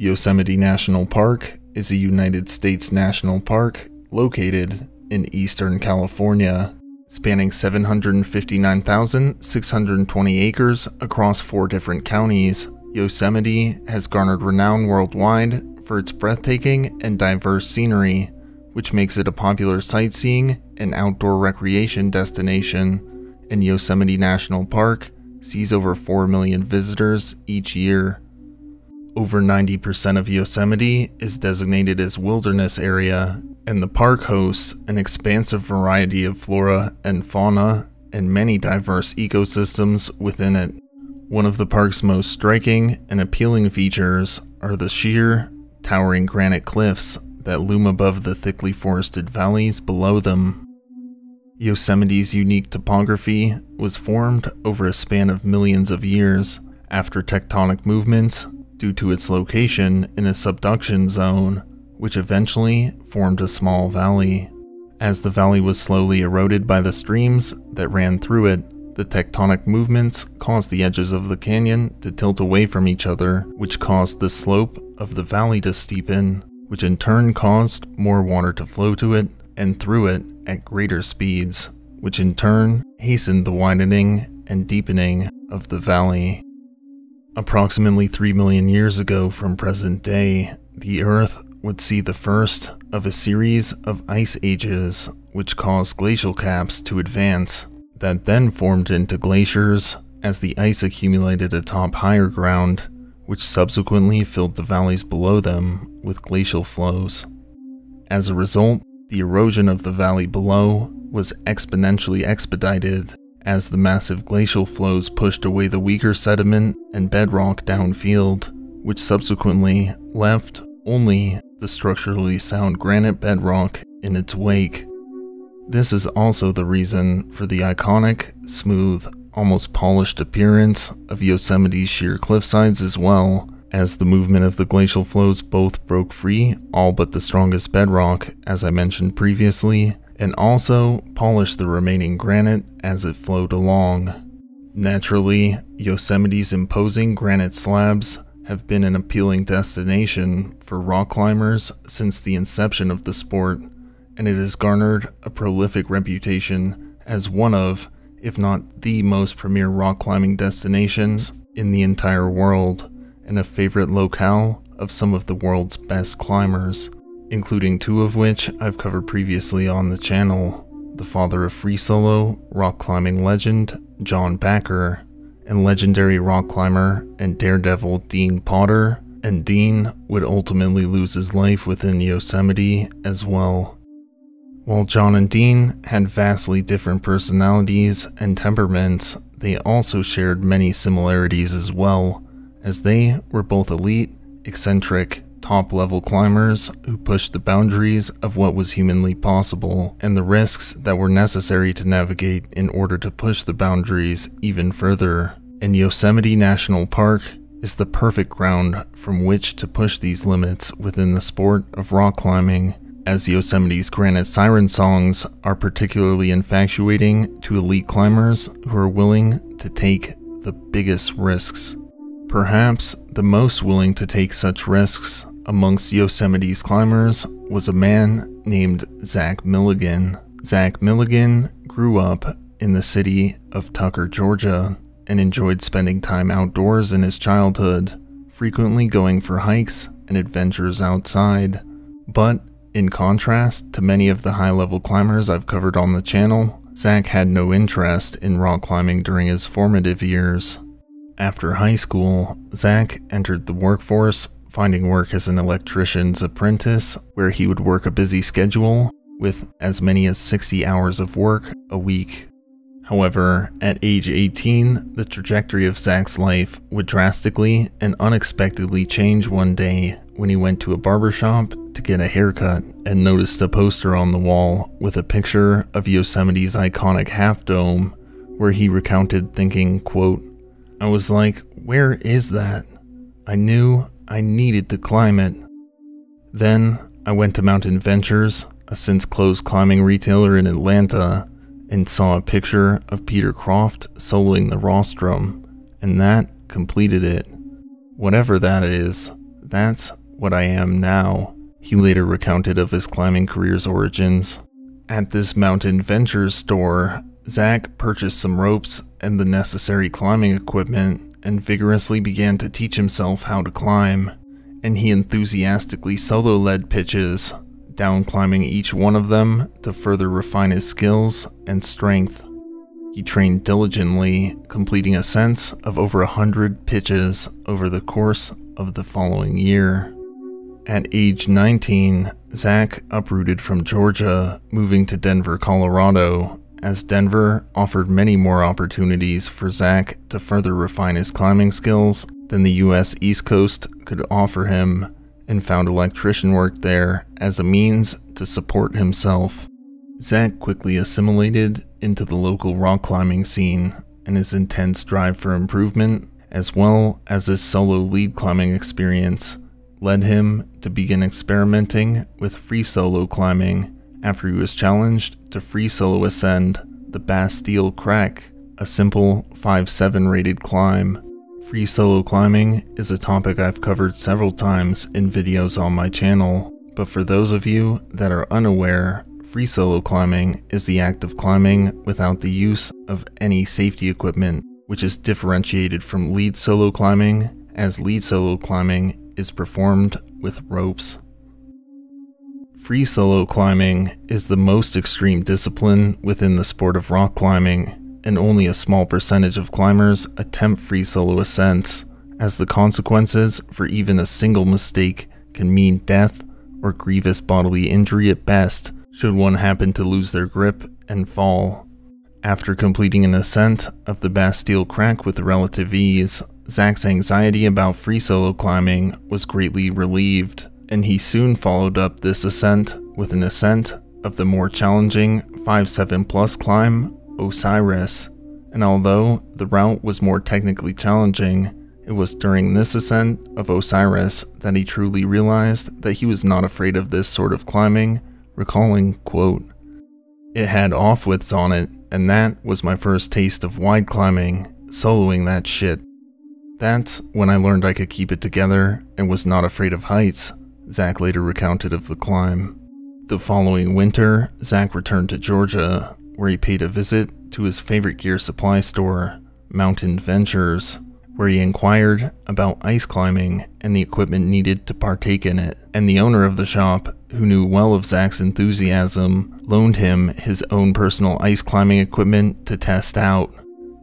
Yosemite National Park is a United States national park located in eastern California, spanning 759,620 acres across four different counties. Yosemite has garnered renown worldwide for its breathtaking and diverse scenery, which makes it a popular sightseeing and outdoor recreation destination. And Yosemite National Park sees over 4 million visitors each year. Over 90% of Yosemite is designated as wilderness area, and the park hosts an expansive variety of flora and fauna and many diverse ecosystems within it. One of the park's most striking and appealing features are the sheer, towering granite cliffs that loom above the thickly forested valleys below them. Yosemite's unique topography was formed over a span of millions of years after tectonic movements due to its location in a subduction zone, which eventually formed a small valley. As the valley was slowly eroded by the streams that ran through it, the tectonic movements caused the edges of the canyon to tilt away from each other, which caused the slope of the valley to steepen, which in turn caused more water to flow to it and through it at greater speeds, which in turn hastened the widening and deepening of the valley. Approximately 3 million years ago from present day, the Earth would see the first of a series of ice ages which caused glacial caps to advance, that then formed into glaciers as the ice accumulated atop higher ground, which subsequently filled the valleys below them with glacial flows. As a result, the erosion of the valley below was exponentially expedited as the massive glacial flows pushed away the weaker sediment and bedrock downfield, which subsequently left only the structurally sound granite bedrock in its wake. This is also the reason for the iconic, smooth, almost polished appearance of Yosemite's sheer cliffsides as well, as the movement of the glacial flows both broke free all but the strongest bedrock, as I mentioned previously, and also polish the remaining granite as it flowed along. Naturally, Yosemite's imposing granite slabs have been an appealing destination for rock climbers since the inception of the sport, and it has garnered a prolific reputation as one of, if not the most premier rock climbing destinations in the entire world, and a favorite locale of some of the world's best climbers including two of which I've covered previously on the channel the father of free solo rock climbing legend John Bachar, and legendary rock climber and daredevil Dean Potter, and Dean would ultimately lose his life within Yosemite as well. While John and Dean had vastly different personalities and temperaments, they also shared many similarities as well, as they were both elite, eccentric, top level climbers who pushed the boundaries of what was humanly possible and the risks that were necessary to navigate in order to push the boundaries even further. And Yosemite National Park is the perfect ground from which to push these limits within the sport of rock climbing, as Yosemite's granite siren songs are particularly infatuating to elite climbers who are willing to take the biggest risks. Perhaps the most willing to take such risks amongst Yosemite's climbers was a man named Zach Milligan. Zach Milligan grew up in the city of Tucker, Georgia, and enjoyed spending time outdoors in his childhood, frequently going for hikes and adventures outside. But in contrast to many of the high level climbers I've covered on the channel, Zach had no interest in rock climbing during his formative years. After high school, Zach entered the workforce finding work as an electrician's apprentice, where he would work a busy schedule with as many as 60 hours of work a week. However, at age 18, the trajectory of Zach's life would drastically and unexpectedly change one day when he went to a barbershop to get a haircut and noticed a poster on the wall with a picture of Yosemite's iconic half dome, where he recounted thinking, quote, I was like, where is that? I knew I needed to climb it. Then I went to Mountain Ventures, a since closed climbing retailer in Atlanta, and saw a picture of Peter Croft soloing the rostrum, and that completed it. Whatever that is, That's what I am now. He later recounted of his climbing career's origins. At this Mountain Ventures store, Zach purchased some ropes and the necessary climbing equipment and vigorously began to teach himself how to climb. And he enthusiastically solo led pitches, down climbing each one of them to further refine his skills and strength. He trained diligently, completing ascents of over a hundred pitches over the course of the following year. At age 19, Zach uprooted from Georgia, moving to Denver, Colorado, as Denver offered many more opportunities for Zach to further refine his climbing skills than the US East Coast could offer him, and found electrician work there as a means to support himself. Zach quickly assimilated into the local rock climbing scene, and his intense drive for improvement, as well as his solo lead climbing experience, led him to begin experimenting with free solo climbing after he was challenged to free solo ascend the Bastille Crack, a simple 5-7 rated climb. Free solo climbing is a topic I've covered several times in videos on my channel, but for those of you that are unaware, free solo climbing is the act of climbing without the use of any safety equipment, which is differentiated from lead solo climbing, as lead solo climbing is performed with ropes. Free solo climbing is the most extreme discipline within the sport of rock climbing, and only a small percentage of climbers attempt free solo ascents, as the consequences for even a single mistake can mean death or grievous bodily injury at best should one happen to lose their grip and fall. After completing an ascent of the Bastille Crack with relative ease, Zach's anxiety about free solo climbing was greatly relieved and he soon followed up this ascent with an ascent of the more challenging 5-7 plus climb, Osiris, and although the route was more technically challenging, it was during this ascent of Osiris that he truly realized that he was not afraid of this sort of climbing, recalling, quote, It had off-widths on it, and that was my first taste of wide climbing, soloing that shit. That's when I learned I could keep it together and was not afraid of heights, Zach later recounted of the climb. The following winter, Zach returned to Georgia, where he paid a visit to his favorite gear supply store, Mountain Ventures, where he inquired about ice climbing and the equipment needed to partake in it. And the owner of the shop, who knew well of Zach's enthusiasm, loaned him his own personal ice climbing equipment to test out.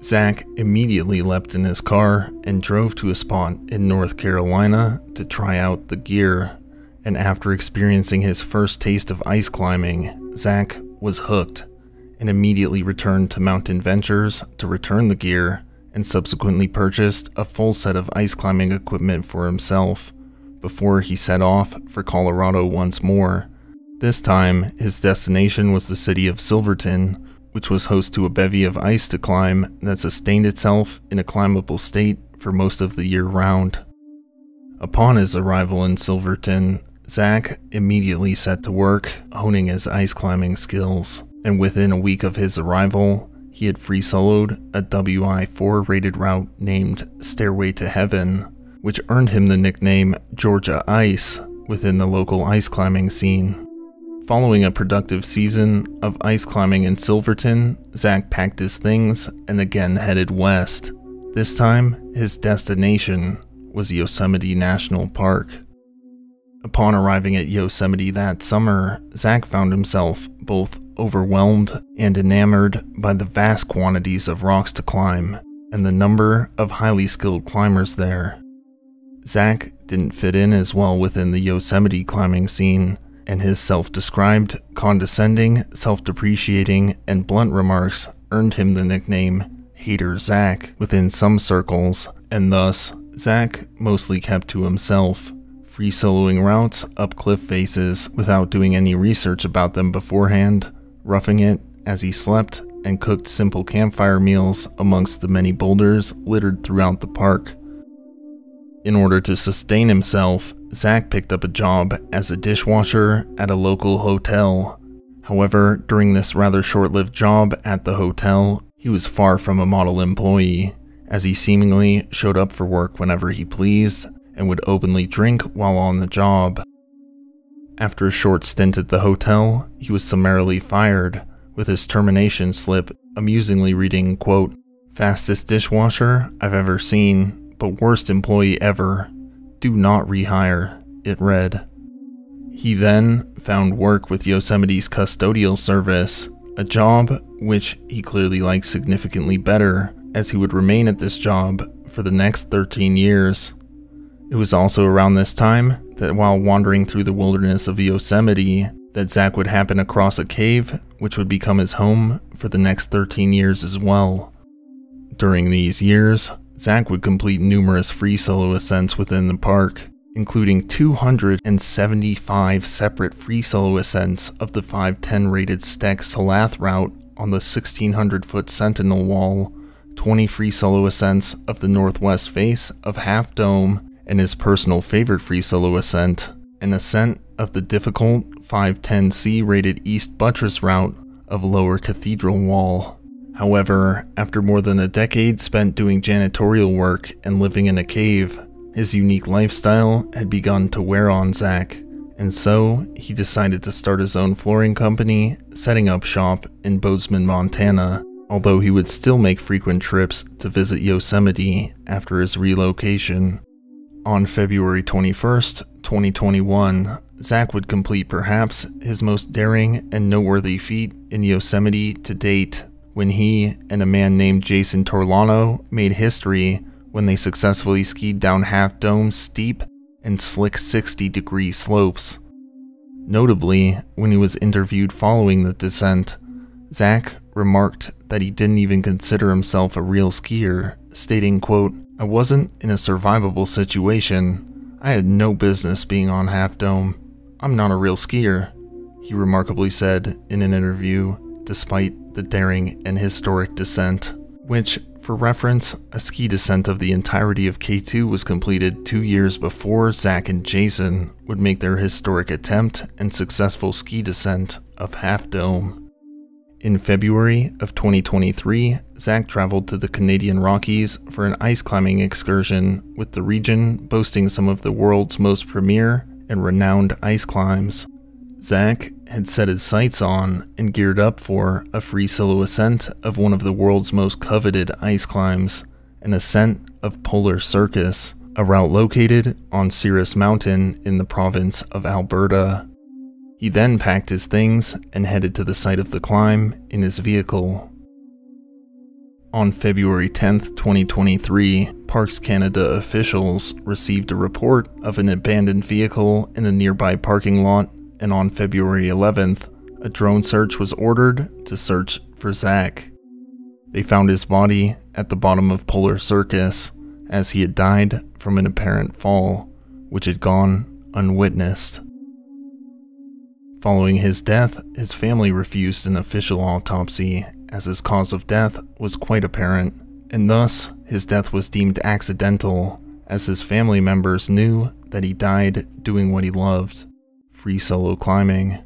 Zach immediately leapt in his car and drove to a spot in North Carolina to try out the gear and after experiencing his first taste of ice climbing, Zach was hooked and immediately returned to Mountain Ventures to return the gear and subsequently purchased a full set of ice climbing equipment for himself before he set off for Colorado once more. This time, his destination was the city of Silverton, which was host to a bevy of ice to climb that sustained itself in a climbable state for most of the year round. Upon his arrival in Silverton, Zach immediately set to work honing his ice climbing skills, and within a week of his arrival, he had free soloed a WI4 rated route named Stairway to Heaven, which earned him the nickname Georgia Ice within the local ice climbing scene. Following a productive season of ice climbing in Silverton, Zach packed his things and again headed west. This time, his destination was Yosemite National Park. Upon arriving at Yosemite that summer, Zach found himself both overwhelmed and enamored by the vast quantities of rocks to climb and the number of highly skilled climbers there. Zach didn't fit in as well within the Yosemite climbing scene, and his self described, condescending, self depreciating, and blunt remarks earned him the nickname Hater Zach within some circles, and thus, Zach mostly kept to himself free soloing routes up cliff faces without doing any research about them beforehand, roughing it as he slept and cooked simple campfire meals amongst the many boulders littered throughout the park. In order to sustain himself, Zach picked up a job as a dishwasher at a local hotel. However, during this rather short lived job at the hotel, he was far from a model employee, as he seemingly showed up for work whenever he pleased and would openly drink while on the job. After a short stint at the hotel, he was summarily fired, with his termination slip amusingly reading, quote, Fastest dishwasher I've ever seen, but worst employee ever. Do not rehire, it read. He then found work with Yosemite's custodial service, a job which he clearly liked significantly better, as he would remain at this job for the next 13 years. It was also around this time that while wandering through the wilderness of Yosemite, that Zach would happen across a cave which would become his home for the next 13 years as well. During these years, Zach would complete numerous free solo ascents within the park, including 275 separate free solo ascents of the 510 rated Steck-Salathé route on the 1600 foot Sentinel Wall, 20 free solo ascents of the northwest face of Half Dome, and his personal favorite free solo ascent, an ascent of the difficult 510C rated East Buttress route of Lower Cathedral Wall. However, after more than a decade spent doing janitorial work and living in a cave, his unique lifestyle had begun to wear on Zach, and so he decided to start his own flooring company, setting up shop in Bozeman, Montana, although he would still make frequent trips to visit Yosemite after his relocation. On February 21st, 2021, Zach would complete perhaps his most daring and noteworthy feat in Yosemite to date when he and a man named Jason Torlano made history when they successfully skied down Half Dome's steep and slick 60 degree slopes. Notably, when he was interviewed following the descent, Zach remarked that he didn't even consider himself a real skier, stating, quote, I wasn't in a survivable situation. I had no business being on Half Dome. I'm not a real skier, he remarkably said in an interview, despite the daring and historic descent, which, for reference, a ski descent of the entirety of K2 was completed two years before Zach and Jason would make their historic attempt and successful ski descent of Half Dome. In February of 2023, Zach traveled to the Canadian Rockies for an ice climbing excursion, with the region boasting some of the world's most premier and renowned ice climbs. Zach had set his sights on and geared up for a free solo ascent of one of the world's most coveted ice climbs, an ascent of Polar Circus, a route located on Cirrus Mountain in the province of Alberta. He then packed his things and headed to the site of the climb in his vehicle. On February 10, 2023, Parks Canada officials received a report of an abandoned vehicle in a nearby parking lot, and on February 11th, a drone search was ordered to search for Zach. They found his body at the bottom of Polar Circus, as he had died from an apparent fall, which had gone unwitnessed. Following his death, his family refused an official autopsy as his cause of death was quite apparent, and thus his death was deemed accidental as his family members knew that he died doing what he loved free solo climbing.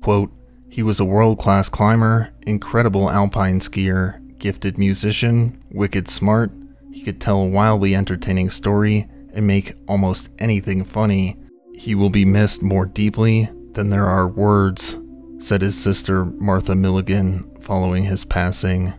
Quote, he was a world class climber, incredible alpine skier, gifted musician, wicked smart. He could tell a wildly entertaining story and make almost anything funny. He will be missed more deeply than there are words, said his sister Martha Milligan following his passing.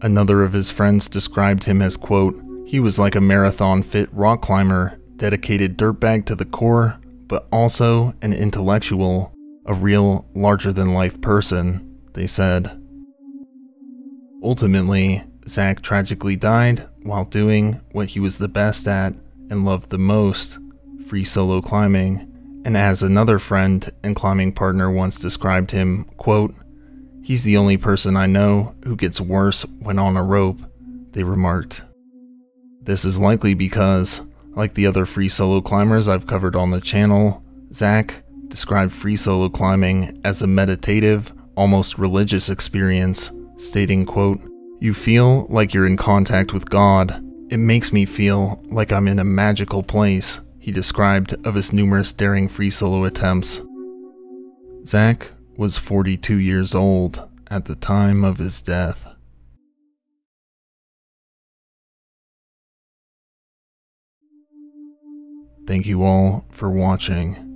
Another of his friends described him as, quote, he was like a marathon fit rock climber, dedicated dirtbag to the core, but also an intellectual, a real larger than life person, they said. Ultimately, Zach tragically died while doing what he was the best at and loved the most free solo climbing and as another friend and climbing partner once described him, quote, He's the only person I know who gets worse when on a rope, they remarked. This is likely because, like the other free solo climbers I've covered on the channel, Zach described free solo climbing as a meditative, almost religious experience, stating, quote, You feel like you're in contact with God. It makes me feel like I'm in a magical place he described of his numerous daring free solo attempts. Zach was 42 years old at the time of his death. Thank you all for watching.